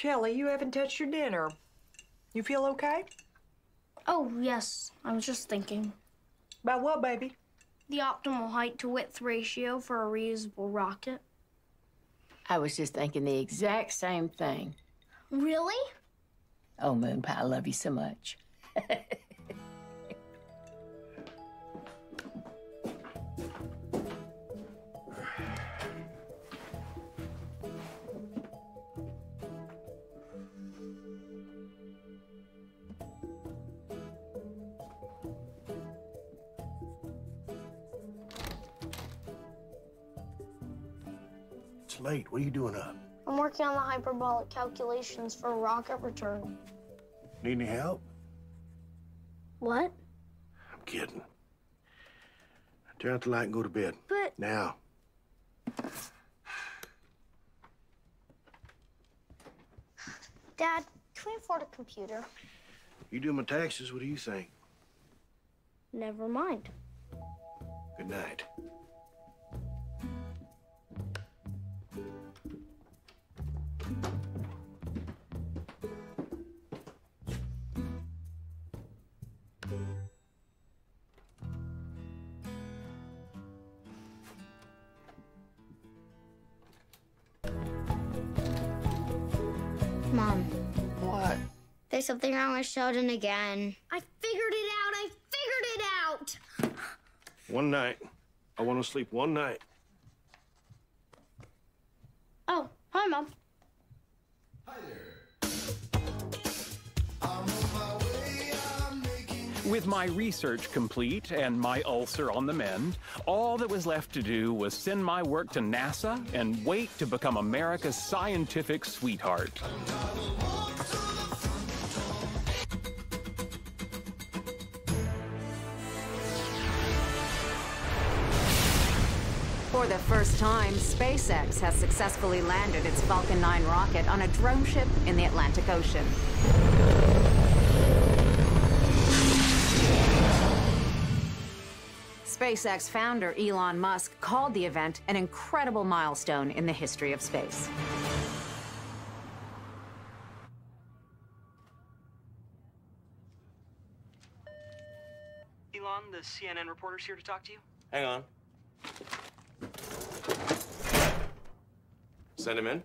Shelly, you haven't touched your dinner. You feel okay? Oh, yes. I was just thinking. About what, baby? The optimal height to width ratio for a reusable rocket. I was just thinking the exact same thing. Really? Oh, Moon Pie, I love you so much. It's late. What are you doing up? I'm working on the hyperbolic calculations for a rocket return. Need any help? What? I'm kidding. Turn out the light and go to bed. But Now. Dad, can we afford a computer? You do my taxes. What do you think? Never mind. Good night. Mom, What? there's something wrong with Sheldon again. I figured it out. I figured it out. One night. I want to sleep one night. Oh, hi, Mom. With my research complete and my ulcer on the mend, all that was left to do was send my work to NASA and wait to become America's scientific sweetheart. For the first time, SpaceX has successfully landed its Falcon 9 rocket on a drone ship in the Atlantic Ocean. SpaceX founder Elon Musk called the event an incredible milestone in the history of space. Elon, the CNN reporter's here to talk to you. Hang on. Send him in.